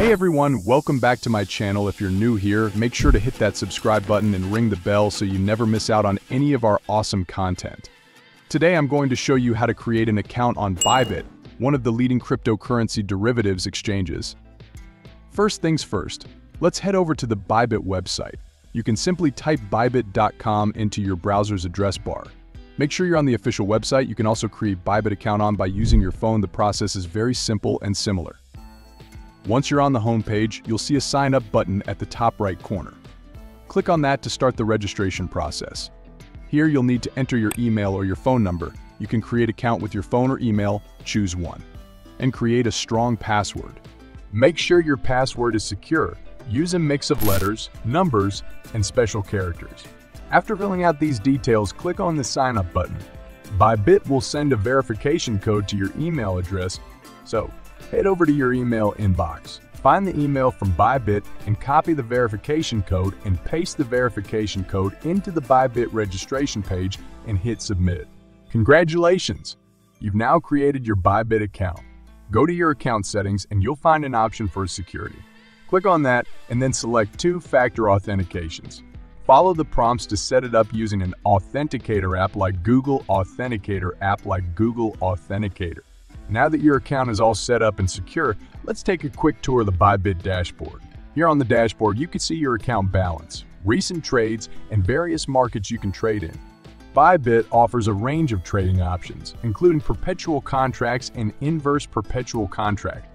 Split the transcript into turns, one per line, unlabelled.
Hey everyone, welcome back to my channel. If you're new here, make sure to hit that subscribe button and ring the bell so you never miss out on any of our awesome content. Today I'm going to show you how to create an account on Bybit, one of the leading cryptocurrency derivatives exchanges. First things first, let's head over to the Bybit website. You can simply type bybit.com into your browser's address bar. Make sure you're on the official website. You can also create Bybit account on by using your phone. The process is very simple and similar. Once you're on the home page, you'll see a sign up button at the top right corner. Click on that to start the registration process. Here you'll need to enter your email or your phone number. You can create account with your phone or email, choose one. And create a strong password. Make sure your password is secure. Use a mix of letters, numbers, and special characters. After filling out these details, click on the sign up button. Bybit will send a verification code to your email address, so head over to your email inbox. Find the email from Bybit and copy the verification code and paste the verification code into the Bybit registration page and hit submit. Congratulations! You've now created your Bybit account. Go to your account settings and you'll find an option for security. Click on that and then select two-factor authentications. Follow the prompts to set it up using an authenticator app like Google Authenticator app like Google Authenticator. Now that your account is all set up and secure, let's take a quick tour of the Bybit dashboard. Here on the dashboard, you can see your account balance, recent trades, and various markets you can trade in. Bybit offers a range of trading options, including perpetual contracts and inverse perpetual contract.